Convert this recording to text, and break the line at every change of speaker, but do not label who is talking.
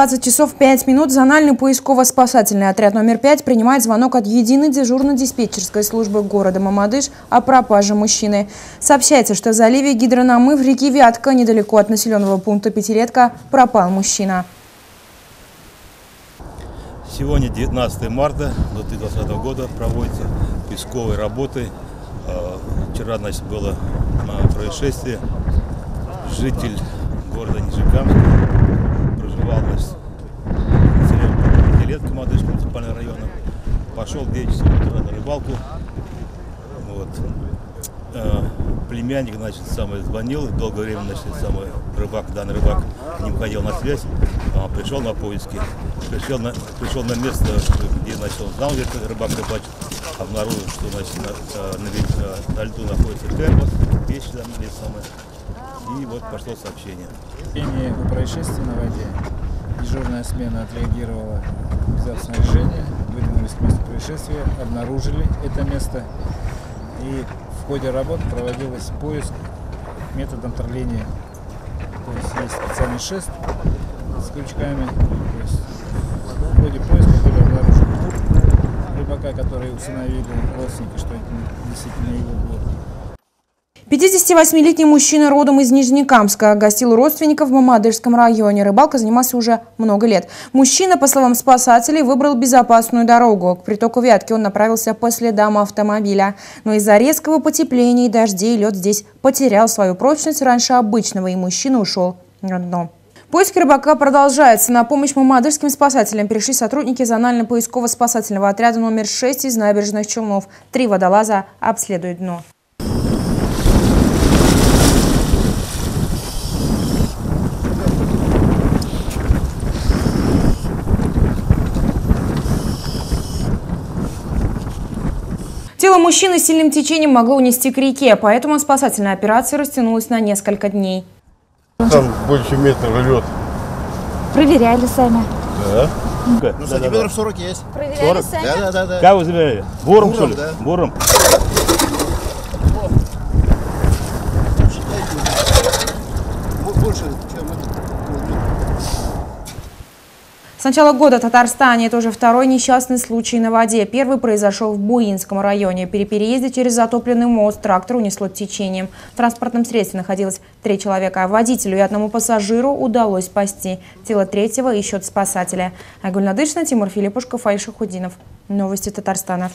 20 часов 5 минут зональный поисково-спасательный отряд номер 5 принимает звонок от единой дежурно-диспетчерской службы города Мамадыш о пропаже мужчины. Сообщается, что в заливе Гидронамыв реки Вятка, недалеко от населенного пункта Пятилетка, пропал мужчина.
Сегодня 19 марта 2020 года проводятся поисковые работы. А, вчера значит, было происшествие. Житель города Нижекамска в Пятилетка Мадышского муниципального района. Пошел в 9 часов утра на рыбалку. Вот. Э, племянник, значит, самый звонил, долгое время, значит, самый рыбак, данный рыбак к ним ходил на связь, а, пришел на поиски, пришел на, пришел на место, где, значит, он знал, где рыбак рыбачит, обнаружил, что, значит, на, э, на, на, на льду находится термос, вещи там, или самое, и вот пошло сообщение.
Сообщение о происшествии на воде. Дежурная смена отреагировала, взяв снаряжение, выдвинулись к месту происшествия, обнаружили это место. И в ходе работы проводилось поиск методом тролления. То есть есть специальный шест с крючками. То есть в ходе поиска были обнаружены рыбака, который установили родственники, что это действительно его был.
58-летний мужчина родом из Нижнекамска гостил родственников в Мамадышском районе. Рыбалка занимался уже много лет. Мужчина, по словам спасателей, выбрал безопасную дорогу. К притоку Вятки он направился по следам автомобиля. Но из-за резкого потепления и дождей лед здесь потерял свою прочность раньше обычного, и мужчина ушел на дно. Поиски рыбака продолжаются. На помощь мамадышским спасателям пришли сотрудники зонально-поисково-спасательного отряда номер 6 из набережных Челнов. Три водолаза обследуют дно. Тело мужчины с сильным течением могло унести к реке, поэтому спасательная операция растянулась на несколько дней.
Там больше метра лед.
Проверяли сами.
Да.
Ну, да, сантиметров да, 40 есть.
Проверяли 40? сами?
Да, да, да. да.
Как вы забирали? Буром,
Буром,
что ли?
да.
Буром.
Больше, чем это.
С начала года в Татарстане это уже второй несчастный случай на воде. Первый произошел в Буинском районе. При переезде через затопленный мост трактор унесло течением. В транспортном средстве находилось три человека. А водителю и одному пассажиру удалось спасти. Тело третьего ищут спасателя. Агульнадышна, Тимур Филиппушка, Фаиша Худинов. Новости Татарстана.